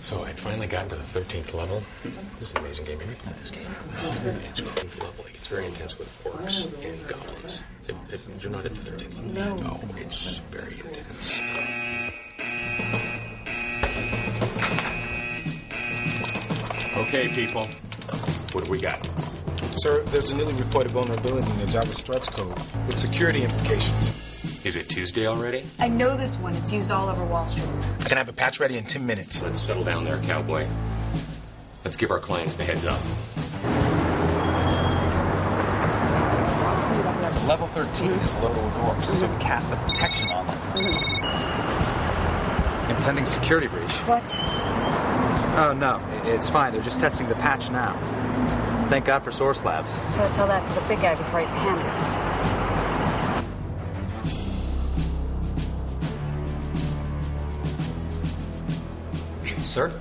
So I'd finally gotten to the 13th level. This is an amazing game. Have you played this game? It's quite lovely. It's very intense with orcs and goblins. If, if you're not at the 13th level. No. No, it's very intense. Okay, people. What do we got? Sir, there's a newly reported vulnerability in the Java struts code with security implications. Is it Tuesday already? I know this one. It's used all over Wall Street. I can have a patch ready in 10 minutes. Let's settle down there, cowboy. Let's give our clients the heads up. Level 13 is loaded with orcs, so we cast a protection on them. Mm-hmm. Impending security breach. What? Oh, no, it's fine. They're just testing the patch now. Thank God for Source Labs. Gotta tell that to the big guy before he panics. Sir?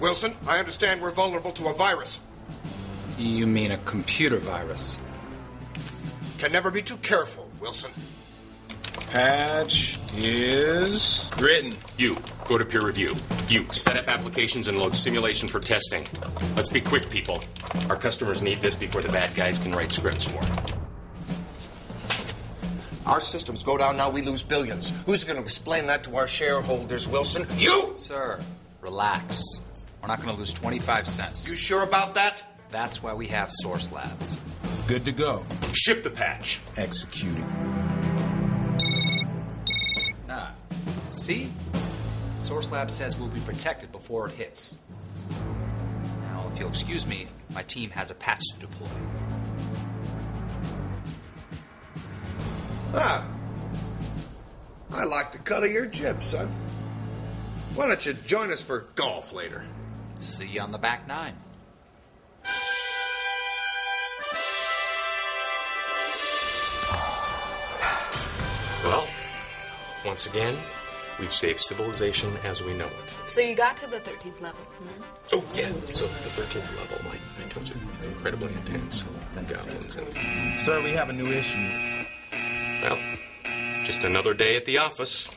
Wilson, I understand we're vulnerable to a virus. You mean a computer virus? Can never be too careful, Wilson. Patch is written. You, go to peer review. You, set up applications and load simulation for testing. Let's be quick, people. Our customers need this before the bad guys can write scripts for them. Our systems go down now, we lose billions. Who's going to explain that to our shareholders, Wilson? You! Sir, relax. We're not going to lose 25 cents. You sure about that? That's why we have Source Labs. Good to go. Ship the patch. Executing. Nah. See? Source Labs says we'll be protected before it hits. Now, if you'll excuse me, my team has a patch to deploy. Ah. I like the cut of your jib, son. Why don't you join us for golf later? See you on the back nine. Well, once again, we've saved civilization as we know it. So you got to the 13th level. hmm? Oh, yeah. So the 13th level, like I told you, it's incredibly intense. Goblins and. Sir, we have a new issue. Just another day at the office.